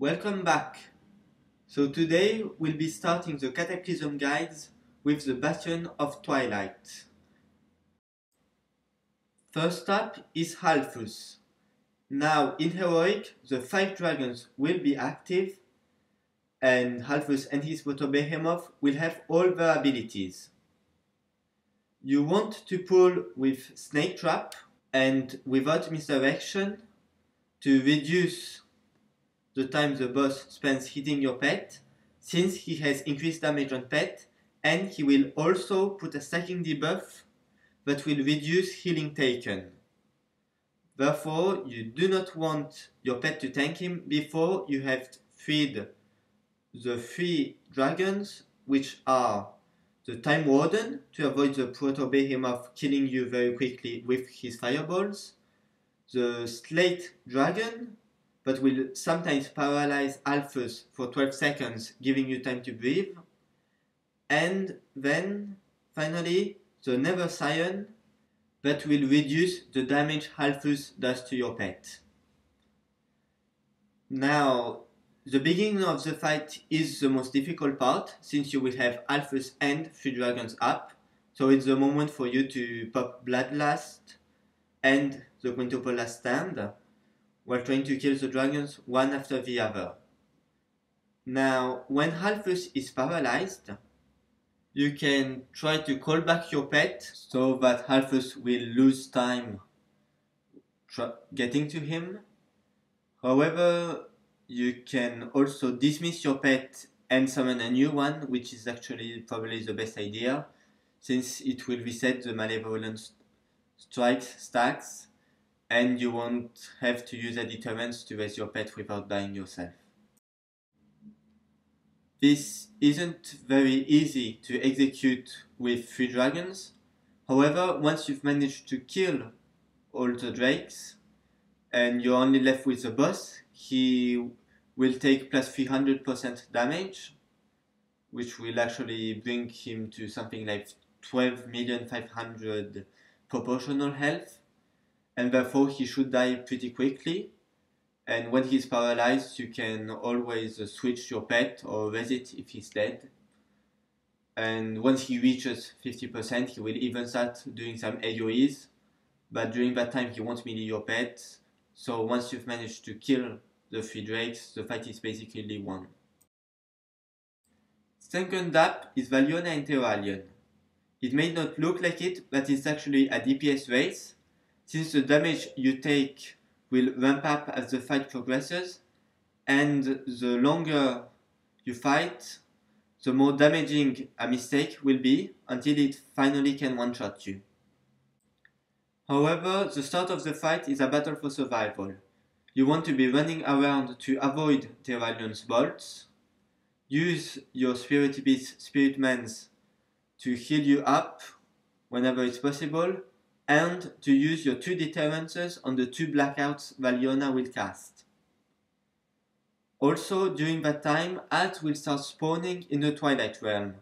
Welcome back. So today we'll be starting the Cataclysm guides with the Bastion of Twilight. First up is Halfus. Now in Heroic the 5 dragons will be active and Halfus and his Proto-Behemoth will have all their abilities. You want to pull with Snake Trap and without misdirection to reduce the time the boss spends hitting your pet, since he has increased damage on pet, and he will also put a stacking debuff that will reduce healing taken. Therefore, you do not want your pet to tank him before you have freed the three dragons, which are the Time Warden, to avoid the Proto-Behemoth killing you very quickly with his fireballs, the Slate Dragon, but will sometimes paralyze Halfus for 12 seconds, giving you time to breathe. And then, finally, the Nether Scion that will reduce the damage Halfus does to your pet. Now, the beginning of the fight is the most difficult part, since you will have Halfus and 3 dragons up, so it's the moment for you to pop Bloodlust and the Quintuple Last Stand, while trying to kill the dragons one after the other. Now, when Halfus is paralyzed, you can try to call back your pet so that Halfus will lose time getting to him. However, you can also dismiss your pet and summon a new one, which is actually probably the best idea, since it will reset the malevolent strike stacks and you won't have to use a deterrence to raise your pet without dying yourself. This isn't very easy to execute with 3 dragons, however once you've managed to kill all the drakes and you're only left with the boss, he will take plus 300% damage, which will actually bring him to something like 12,500 proportional health and therefore he should die pretty quickly. And when he's paralyzed, you can always uh, switch your pet or raise it if he's dead. And once he reaches 50%, he will even start doing some AoEs. But during that time, he won't melee your pet. So once you've managed to kill the three drakes, the fight is basically won. Second up is Valiona and Theralion. It may not look like it, but it's actually a DPS race since the damage you take will ramp up as the fight progresses, and the longer you fight, the more damaging a mistake will be until it finally can one-shot you. However, the start of the fight is a battle for survival. You want to be running around to avoid Theralion's bolts, use your Spirit Beast Spirit Mends to heal you up whenever it's possible, and to use your two deterrences on the two blackouts Valiona will cast. Also, during that time, alts will start spawning in the Twilight Realm,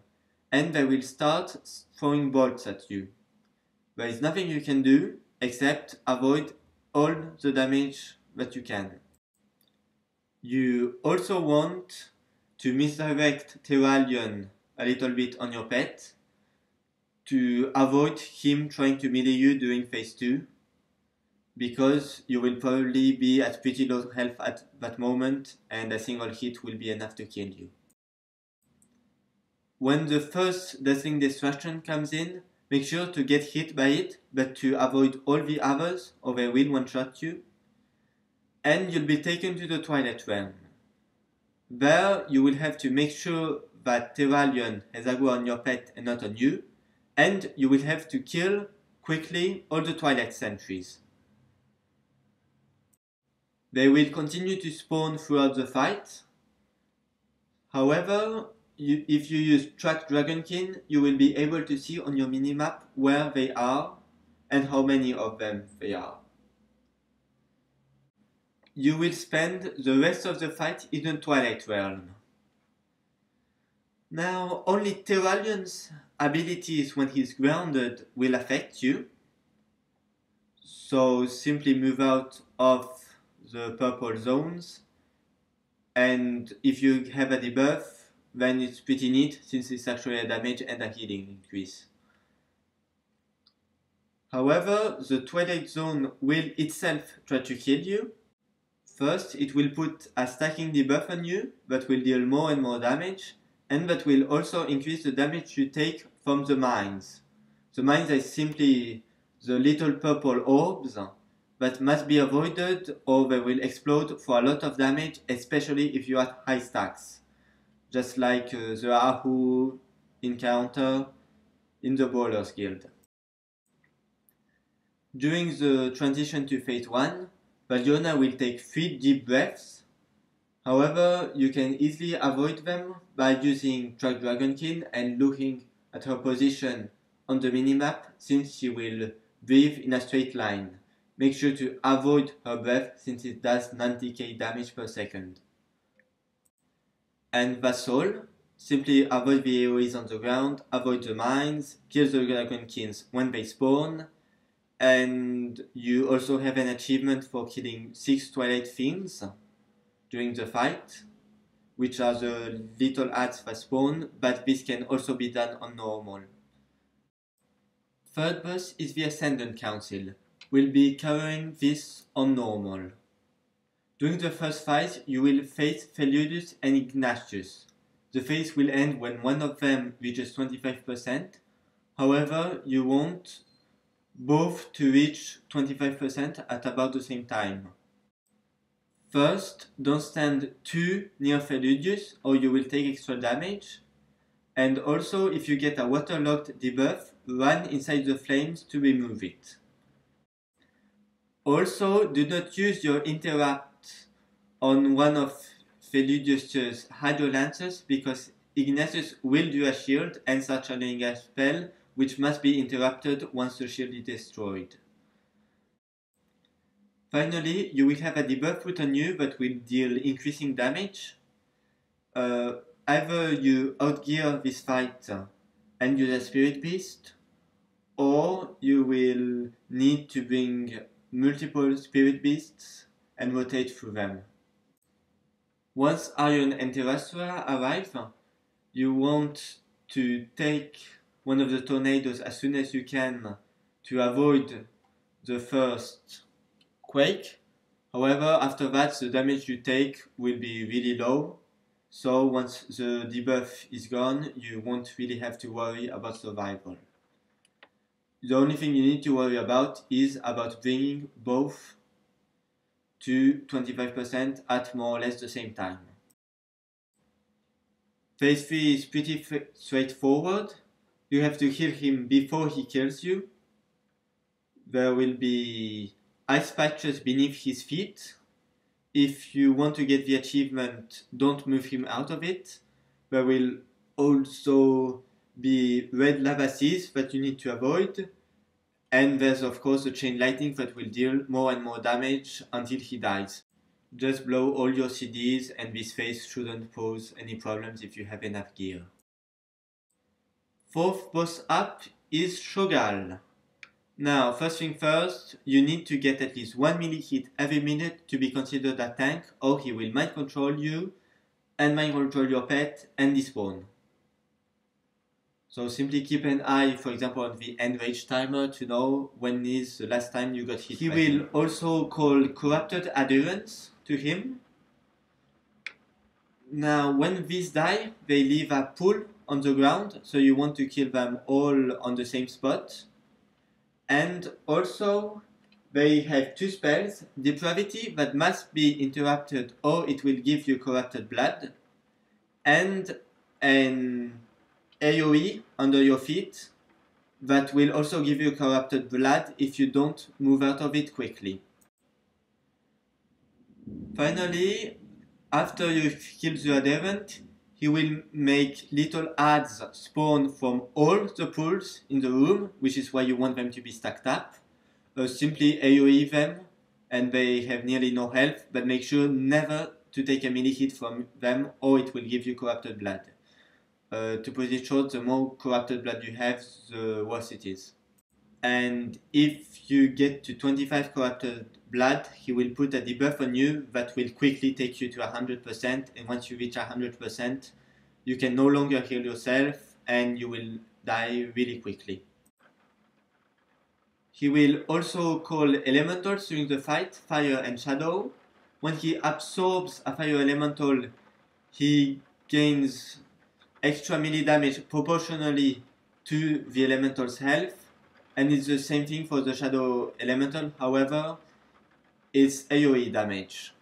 and they will start throwing bolts at you. There is nothing you can do except avoid all the damage that you can. You also want to misdirect Theralion a little bit on your pet, to avoid him trying to melee you during phase 2 because you will probably be at pretty low health at that moment and a single hit will be enough to kill you. When the first Dazzling Destruction comes in, make sure to get hit by it but to avoid all the others or they will one-shot you. And you'll be taken to the Twilight Realm. There you will have to make sure that Theralion has aggro on your pet and not on you and you will have to kill quickly all the Twilight Sentries. They will continue to spawn throughout the fight. However, you, if you use Track Dragonkin, you will be able to see on your minimap where they are and how many of them they are. You will spend the rest of the fight in the Twilight Realm. Now, only Theralion's abilities when he's grounded will affect you. So simply move out of the purple zones and if you have a debuff, then it's pretty neat since it's actually a damage and a healing increase. However, the Twilight Zone will itself try to kill you. First, it will put a stacking debuff on you that will deal more and more damage, and that will also increase the damage you take from the mines. The mines are simply the little purple orbs that must be avoided or they will explode for a lot of damage, especially if you have high stacks. Just like uh, the Ahu encounter in the Brawlers Guild. During the transition to Phase 1, Valiona will take 3 deep breaths. However, you can easily avoid them by using Track Dragonkin and looking at her position on the minimap since she will breathe in a straight line. Make sure to avoid her breath since it does 90k damage per second. And that's all. Simply avoid the AoEs on the ground, avoid the mines, kill the Dragonkins when they spawn, and you also have an achievement for killing 6 Twilight Fiends during the fight, which are the little ads that spawn, but this can also be done on normal. Third boss is the Ascendant Council. We'll be covering this on normal. During the first fight, you will face Feludius and Ignacious. The phase will end when one of them reaches 25%. However, you won't both to reach 25% at about the same time. First, don't stand too near Feludius or you will take extra damage. And also, if you get a waterlogged debuff, run inside the flames to remove it. Also, do not use your interrupt on one of Feludius' Hydro Lancers because Ignacious will do a shield and channeling a spell which must be interrupted once the shield is destroyed. Finally, you will have a debuff put on you that will deal increasing damage. Uh, either you outgear this fight and use a Spirit Beast, or you will need to bring multiple Spirit Beasts and rotate through them. Once Arion and Terrastra arrive, you want to take one of the tornadoes as soon as you can to avoid the first quake. However, after that, the damage you take will be really low. So once the debuff is gone, you won't really have to worry about survival. The only thing you need to worry about is about bringing both to 25% at more or less the same time. Phase 3 is pretty straightforward you have to heal him before he kills you. There will be ice patches beneath his feet. If you want to get the achievement, don't move him out of it. There will also be red lava seas that you need to avoid. And there's of course the chain lightning that will deal more and more damage until he dies. Just blow all your CDs and this phase shouldn't pose any problems if you have enough gear. Fourth boss up is Cho'gall. Now, first thing first, you need to get at least one melee hit every minute to be considered a tank, or he will mind control you, and mind control your pet, and despawn. So simply keep an eye, for example, on the enrage timer to know when is the last time you got hit. He will him. also call corrupted adherents to him. Now, when these die, they leave a pool on the ground, so you want to kill them all on the same spot. And also, they have two spells, Depravity that must be interrupted or it will give you corrupted blood, and an AoE under your feet that will also give you corrupted blood if you don't move out of it quickly. Finally, after you kill the adherent, he will make little ads spawn from all the pools in the room, which is why you want them to be stacked up. Uh, simply AoE them, and they have nearly no health, but make sure never to take a mini hit from them, or it will give you corrupted blood. Uh, to put it short, the more corrupted blood you have, the worse it is. And if you get to 25 corrupted blood, he will put a debuff on you that will quickly take you to 100%. And once you reach 100%, you can no longer heal yourself and you will die really quickly. He will also call elementals during the fight, fire and shadow. When he absorbs a fire elemental, he gains extra melee damage proportionally to the elemental's health and it's the same thing for the Shadow Elemental, however, it's AoE damage.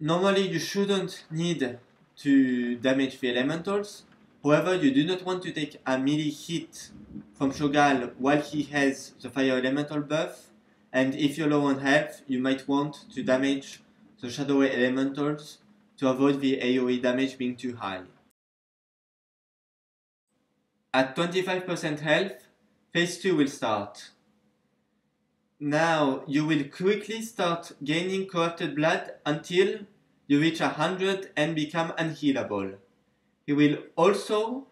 Normally you shouldn't need to damage the elementals, however you do not want to take a melee hit from Cho'gall while he has the fire elemental buff, and if you're low on health, you might want to damage the shadow elementals to avoid the AoE damage being too high. At 25% health, phase 2 will start. Now you will quickly start gaining corrupted blood until you reach 100 and become unhealable. He will also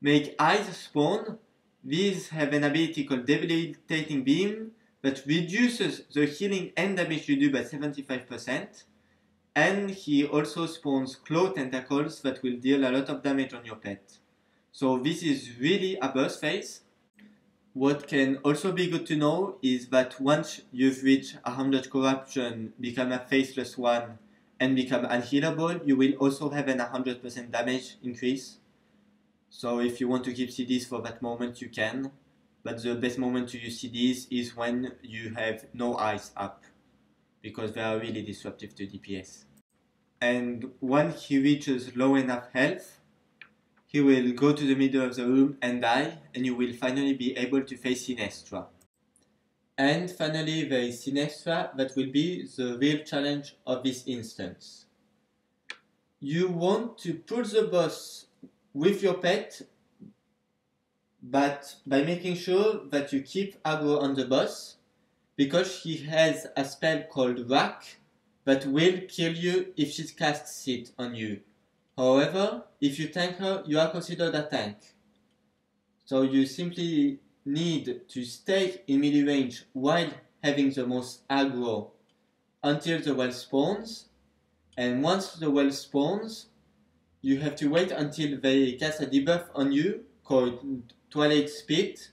make eyes spawn. These have an ability called Debilitating Beam that reduces the healing and damage you do by 75%. And he also spawns claw tentacles that will deal a lot of damage on your pet. So this is really a burst phase. What can also be good to know is that once you've reached 100 corruption, become a faceless one, and become unhealable, you will also have an 100% damage increase. So if you want to keep CDs for that moment, you can. But the best moment to use CDs is when you have no eyes up, because they are really disruptive to DPS. And when he reaches low enough health, he will go to the middle of the room and die, and you will finally be able to face Sinestra. And finally, there is Sinestra that will be the real challenge of this instance. You want to pull the boss with your pet, but by making sure that you keep aggro on the boss, because he has a spell called Wrack that will kill you if she casts it on you. However, if you tank her, you are considered a tank. So you simply need to stay in melee range while having the most aggro until the well spawns. And once the well spawns, you have to wait until they cast a debuff on you called Twilight Spit,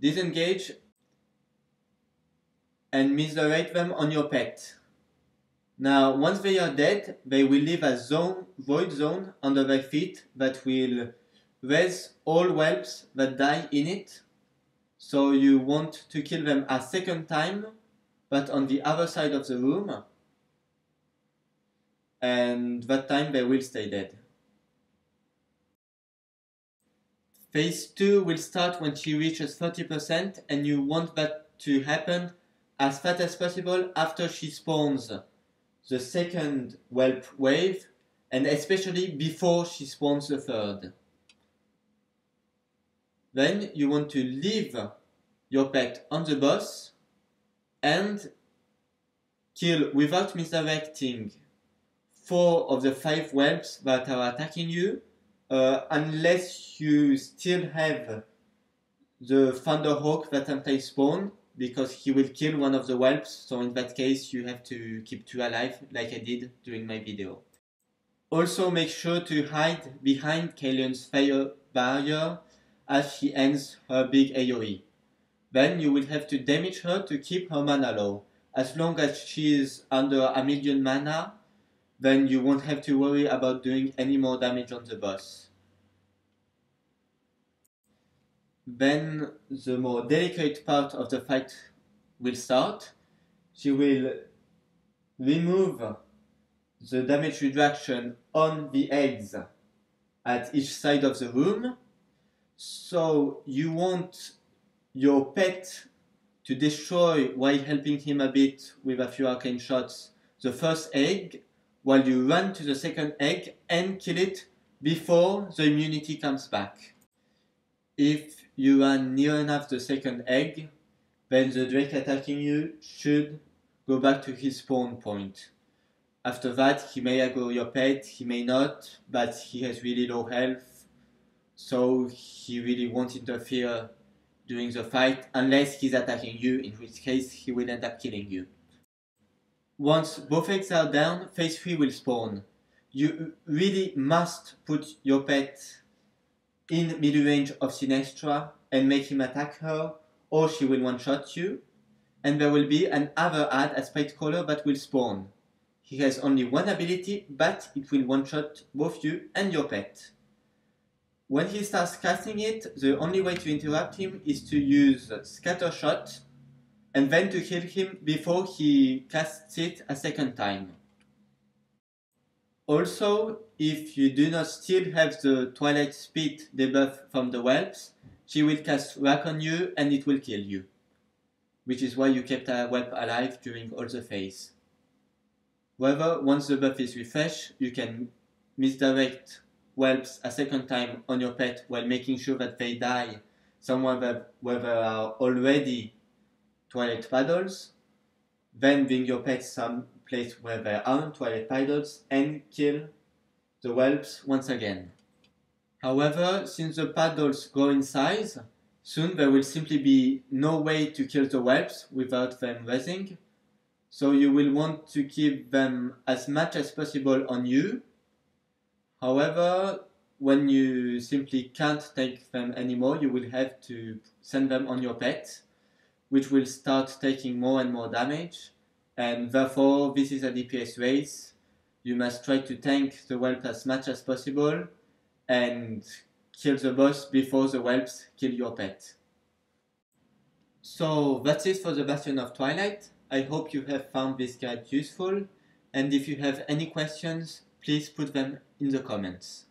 disengage, and misdirect them on your pet. Now, once they are dead, they will leave a zone, void zone under their feet that will raise all whelps that die in it. So you want to kill them a second time, but on the other side of the room. And that time they will stay dead. Phase 2 will start when she reaches 30% and you want that to happen as fast as possible after she spawns the second whelp wave, and especially before she spawns the third. Then you want to leave your pet on the boss and kill without misdirecting four of the five whelps that are attacking you, uh, unless you still have the Thunderhawk that anti-spawn, because he will kill one of the whelps, so in that case you have to keep two alive, like I did during my video. Also make sure to hide behind Calen's fire barrier as she ends her big AoE. Then you will have to damage her to keep her mana low. As long as she is under a million mana, then you won't have to worry about doing any more damage on the boss. Then the more delicate part of the fight will start. She will remove the damage reduction on the eggs at each side of the room. So you want your pet to destroy while helping him a bit with a few arcane shots the first egg while you run to the second egg and kill it before the immunity comes back. If you run near enough the second egg, then the Drake attacking you should go back to his spawn point. After that, he may aggro your pet, he may not, but he has really low health, so he really won't interfere during the fight unless he's attacking you, in which case he will end up killing you. Once both eggs are down, phase 3 will spawn. You really must put your pet in middle range of Sinestra and make him attack her, or she will one-shot you. And there will be another ad as Spitecaller that will spawn. He has only one ability, but it will one-shot both you and your pet. When he starts casting it, the only way to interrupt him is to use Scatter Shot and then to kill him before he casts it a second time. Also, if you do not still have the Twilight Spit debuff from the whelps, she will cast Wrack on you and it will kill you. Which is why you kept a whelp alive during all the phase. However, once the buff is refreshed, you can misdirect whelps a second time on your pet while making sure that they die somewhere that, where there are already toilet paddles, then bring your pet some place where there aren't toilet paddles and kill the whelps once again. However, since the paddles grow in size, soon there will simply be no way to kill the whelps without them raising. So you will want to keep them as much as possible on you. However, when you simply can't take them anymore, you will have to send them on your pet which will start taking more and more damage. And therefore, this is a DPS race. You must try to tank the whelp as much as possible and kill the boss before the whelps kill your pet. So that's it for the Bastion of Twilight. I hope you have found this guide useful, and if you have any questions, please put them in the comments.